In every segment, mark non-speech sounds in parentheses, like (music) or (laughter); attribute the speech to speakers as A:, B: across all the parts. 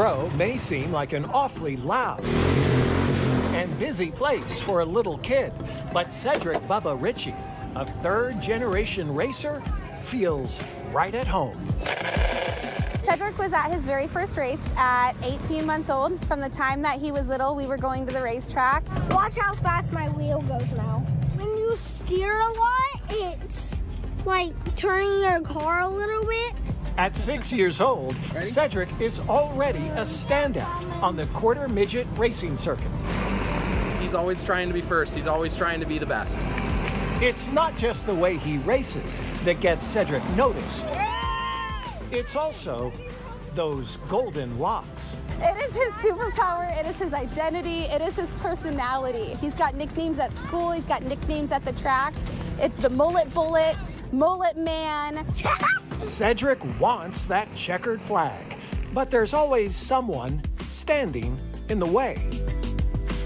A: Row may seem like an awfully loud and busy place for a little kid, but Cedric Bubba Richey, a third generation racer, feels right at home.
B: Cedric was at his very first race at 18 months old. From the time that he was little, we were going to the racetrack.
C: Watch how fast my wheel goes now. When you steer a lot, it's like turning your car a little bit.
A: At six years old, Cedric is already a standout on the quarter midget racing circuit.
D: He's always trying to be first. He's always trying to be the best.
A: It's not just the way he races that gets Cedric noticed. It's also those golden locks.
B: It is his superpower, it is his identity, it is his personality. He's got nicknames at school, he's got nicknames at the track. It's the mullet bullet, mullet man. (laughs)
A: Cedric wants that checkered flag, but there's always someone standing in the way.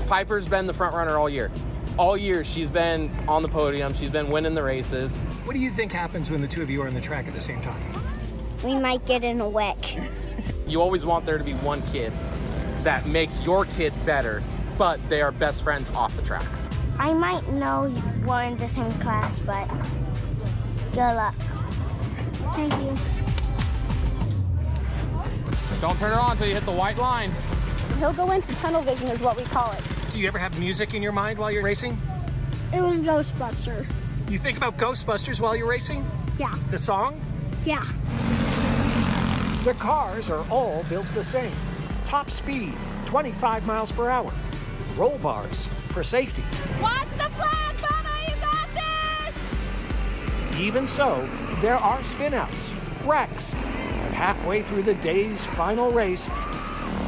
D: Piper's been the front runner all year. All year she's been on the podium. She's been winning the races.
A: What do you think happens when the two of you are on the track at the same time?
C: We might get in a wreck. (laughs)
D: You always want there to be one kid that makes your kid better, but they are best friends off the track.
C: I might know we're in the same class, but good luck. Thank you.
D: Don't turn it on until you hit the white line.
B: He'll go into tunnel vision is what we call it.
A: Do you ever have music in your mind while you're racing?
C: It was Ghostbuster.
A: You think about Ghostbusters while you're racing?
C: Yeah,
A: The song?
C: yeah.
A: The cars are all built the same. Top speed, 25 miles per hour. Roll bars for safety.
B: Watch the flag, Bubba, you got this!
A: Even so, there are spinouts, wrecks, and halfway through the day's final race,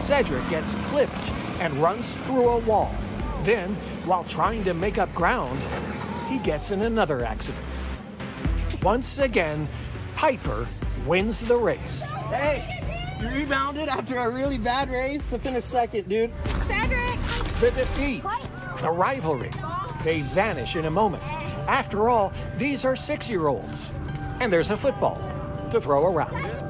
A: Cedric gets clipped and runs through a wall. Then, while trying to make up ground, he gets in another accident. Once again, Piper wins the race.
D: Hey, you rebounded after a really bad race to finish second, dude.
B: Cedric!
A: The defeat, the rivalry, they vanish in a moment. After all, these are six year olds, and there's a football to throw around.